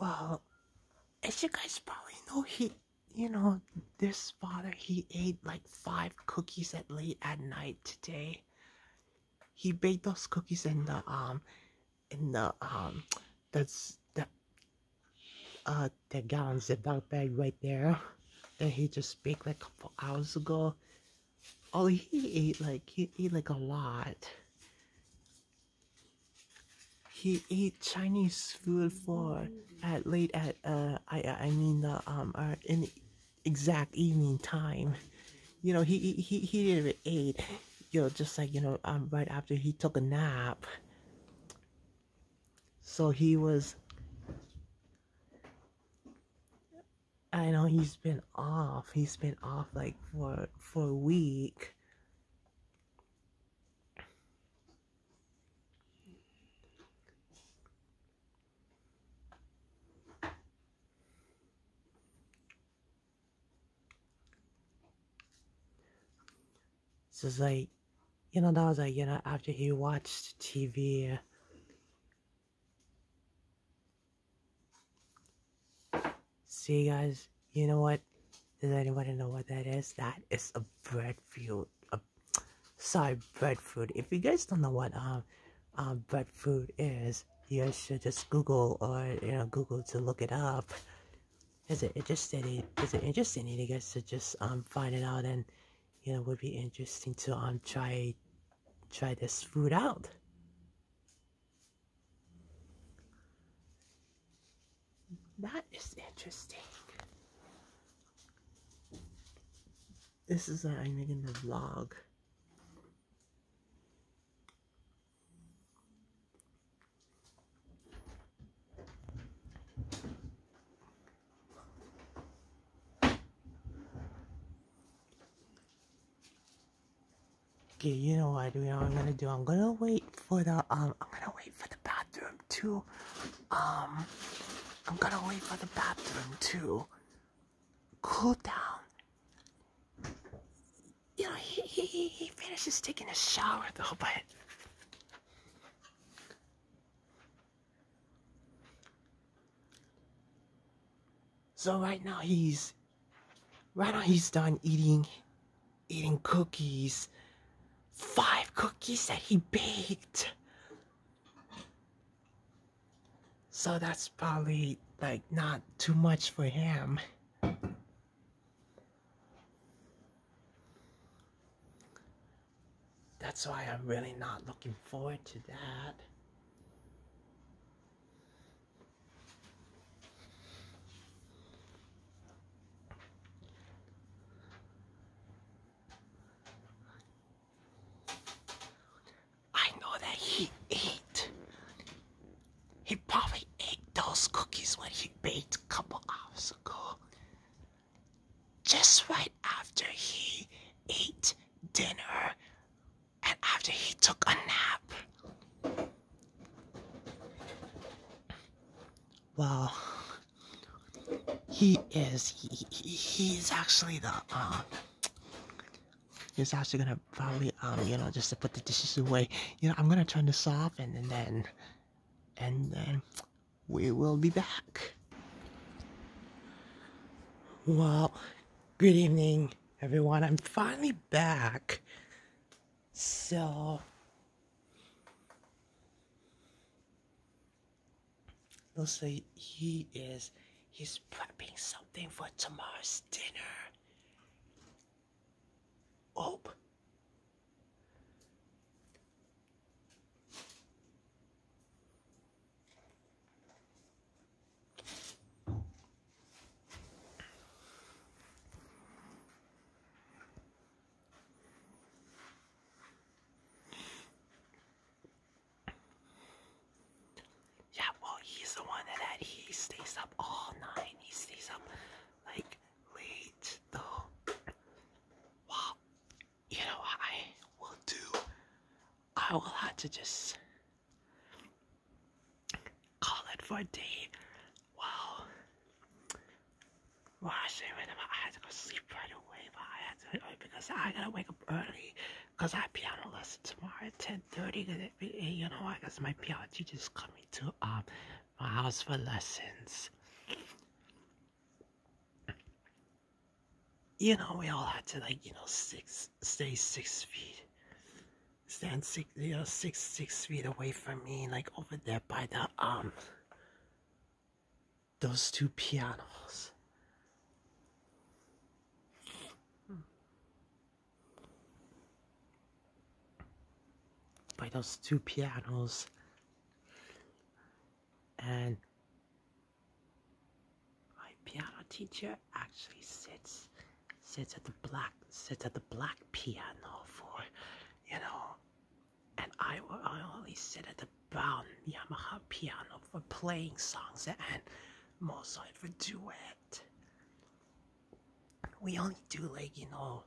Well, as you guys probably know, he, you know, this father, he ate like five cookies at late at night today. He baked those cookies in the um, in the um, that's the uh, the gallon Ziploc bag right there that he just baked like a couple hours ago. Oh, he ate like he ate like a lot. He ate Chinese food for at late at uh I I mean the um uh, in exact evening time. You know he he he didn't eat. You know just like you know um right after he took a nap. So he was. I know he's been off. He's been off like for for a week. It's like, you know, that was like, you know, after he watched TV. See, guys, you know what? Does anybody know what that is? That is a breadfruit. Sorry, breadfruit. If you guys don't know what um, um breadfruit is, you guys should just Google or you know Google to look it up. Is it interesting? Is it interesting? You guys should just um find it out and you know would be interesting to um try try this food out. That is interesting. This is uh, I'm making the vlog. Okay, you know what? You know what I'm gonna do? I'm gonna wait for the um. I'm gonna wait for the bathroom to um. I'm gonna wait for the bathroom to cool down. You know, he he he finishes taking a shower though, but. So right now he's right now he's done eating eating cookies five cookies that he baked. So that's probably like not too much for him. That's why I'm really not looking forward to that. I know that he ate. He probably ate those cookies when he baked a couple hours ago. Just right after he ate dinner and after he took a nap. Well, he is. He, he, he's actually the um. He's actually gonna probably um you know just to put the dishes away. You know I'm gonna turn this off and, and then and then we will be back. Well, good evening everyone. I'm finally back. So looks like he is he's prepping something for tomorrow's dinner. Oh. Yeah, well, he's the one that, that he stays up all night. He stays up like late though. Well, you know what I will do? I will have to just call it for a day. Well, well, actually, wait a. I had to go sleep right away, but I had to because I gotta wake up early because I have piano lesson tomorrow at ten thirty. because You know, I guess my piano teacher's coming to um my house for lessons. You know, we all had to like, you know, six stay six feet. Stand six you know, six six feet away from me, like over there by the um those two pianos. By those two pianos and my piano teacher actually sits sits at the black sits at the black piano for you know and I I only sit at the brown Yamaha piano for playing songs and Mozart for duet. We only do like you know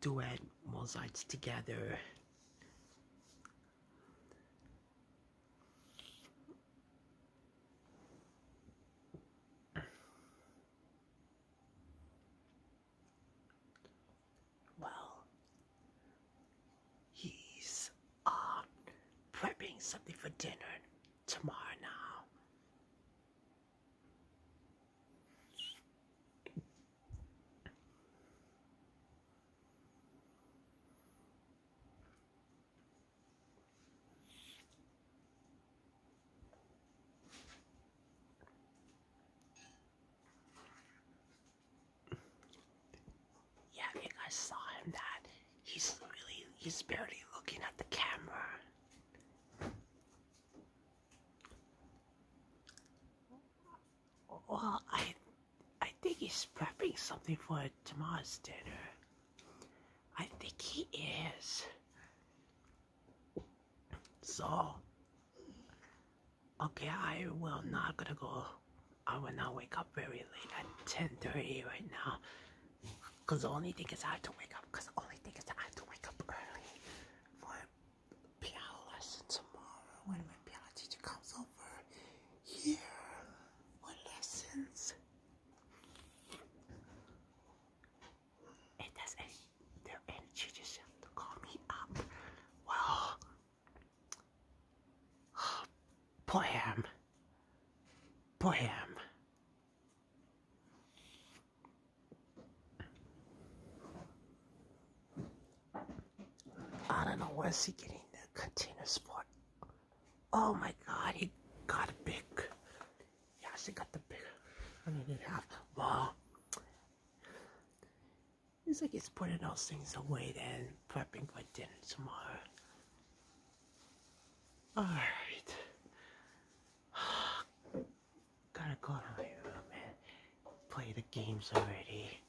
duet Mozarts together. Well, he's uh prepping something for dinner tomorrow now. Yeah, you guys saw him that he's really he's barely looking at the camera. Well, I I think he's prepping something for tomorrow's dinner. I think he is. So okay, I will not gonna go I will not wake up very late at 10.30 right now. Because the only thing is I have to wake up. Because the only thing is I have to wake up early for piano lesson tomorrow when my piano teacher comes over here for lessons. It does any, their energy just have to call me up. Well, Poor him. I don't know where's he getting the container for. Oh my god, he got a big. Yes, he got the big. I need to have. Well, it's like he's putting those things away then, prepping for dinner tomorrow. Alright. Gotta go to my room and play the games already.